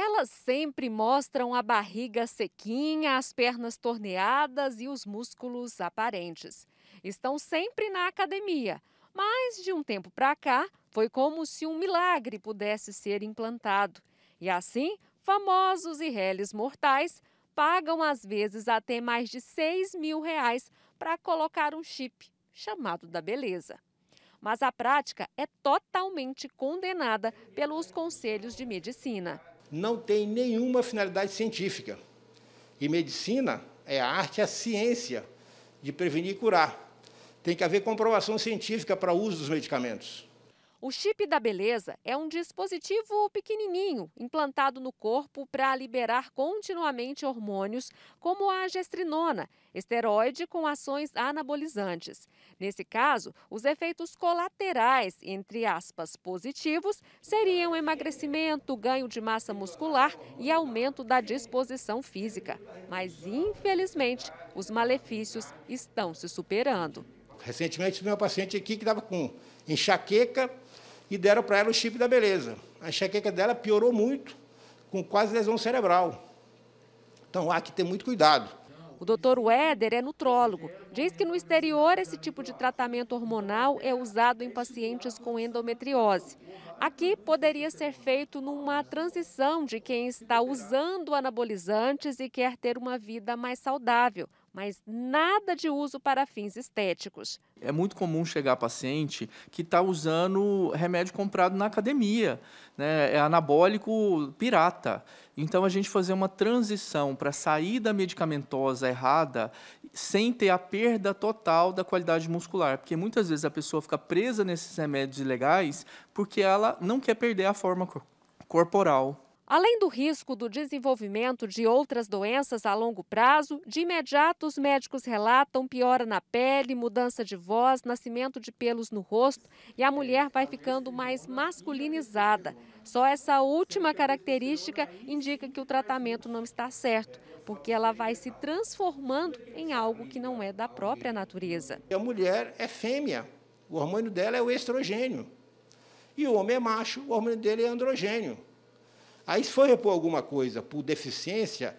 Elas sempre mostram a barriga sequinha, as pernas torneadas e os músculos aparentes. Estão sempre na academia, mas de um tempo para cá foi como se um milagre pudesse ser implantado. E assim, famosos e réis mortais pagam às vezes até mais de 6 mil reais para colocar um chip, chamado da beleza. Mas a prática é totalmente condenada pelos conselhos de medicina. Não tem nenhuma finalidade científica. E medicina é a arte, a ciência de prevenir e curar. Tem que haver comprovação científica para o uso dos medicamentos. O chip da beleza é um dispositivo pequenininho implantado no corpo para liberar continuamente hormônios como a gestrinona, esteroide com ações anabolizantes. Nesse caso, os efeitos colaterais, entre aspas, positivos, seriam emagrecimento, ganho de massa muscular e aumento da disposição física. Mas, infelizmente, os malefícios estão se superando. Recentemente, tive uma paciente aqui que estava com enxaqueca e deram para ela o chip da beleza. A enxaqueca dela piorou muito, com quase lesão cerebral. Então há que ter muito cuidado. O doutor Weder é nutrólogo. Diz que no exterior esse tipo de tratamento hormonal é usado em pacientes com endometriose. Aqui poderia ser feito numa transição de quem está usando anabolizantes e quer ter uma vida mais saudável, mas nada de uso para fins estéticos. É muito comum chegar paciente que está usando remédio comprado na academia, né? é anabólico pirata. Então, a gente fazer uma transição para sair da medicamentosa errada sem ter a perda total da qualidade muscular. Porque muitas vezes a pessoa fica presa nesses remédios ilegais porque ela não quer perder a forma corporal. Além do risco do desenvolvimento de outras doenças a longo prazo, de imediato os médicos relatam piora na pele, mudança de voz, nascimento de pelos no rosto e a mulher vai ficando mais masculinizada. Só essa última característica indica que o tratamento não está certo, porque ela vai se transformando em algo que não é da própria natureza. A mulher é fêmea, o hormônio dela é o estrogênio. E o homem é macho, o hormônio dele é androgênio. Aí, se for repor alguma coisa por deficiência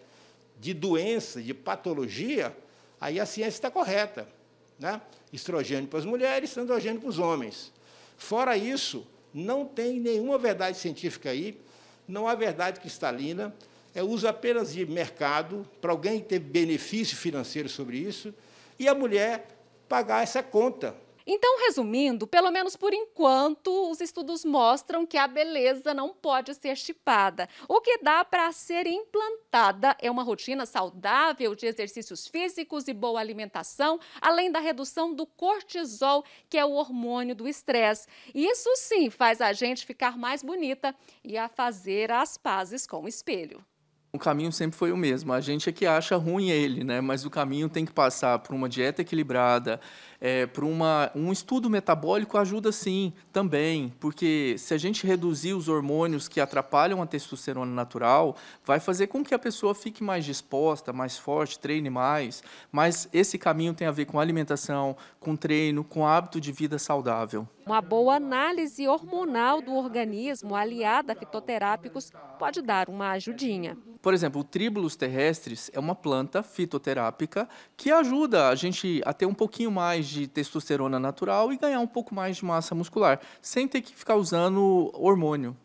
de doença, de patologia, aí a ciência está correta. Né? Estrogênio para as mulheres, androgênio para os homens. Fora isso, não tem nenhuma verdade científica aí, não há verdade cristalina, é uso apenas de mercado, para alguém ter benefício financeiro sobre isso, e a mulher pagar essa conta, então, resumindo, pelo menos por enquanto, os estudos mostram que a beleza não pode ser chipada. O que dá para ser implantada é uma rotina saudável de exercícios físicos e boa alimentação, além da redução do cortisol, que é o hormônio do estresse. Isso sim faz a gente ficar mais bonita e a fazer as pazes com o espelho. O caminho sempre foi o mesmo. A gente é que acha ruim ele, né? Mas o caminho tem que passar por uma dieta equilibrada, é, por uma, um estudo metabólico ajuda sim, também, porque se a gente reduzir os hormônios que atrapalham a testosterona natural, vai fazer com que a pessoa fique mais disposta, mais forte, treine mais. Mas esse caminho tem a ver com alimentação, com treino, com hábito de vida saudável. Uma boa análise hormonal do organismo aliada a fitoterápicos pode dar uma ajudinha. Por exemplo, o Tribulus terrestris é uma planta fitoterápica que ajuda a gente a ter um pouquinho mais de testosterona natural e ganhar um pouco mais de massa muscular, sem ter que ficar usando hormônio.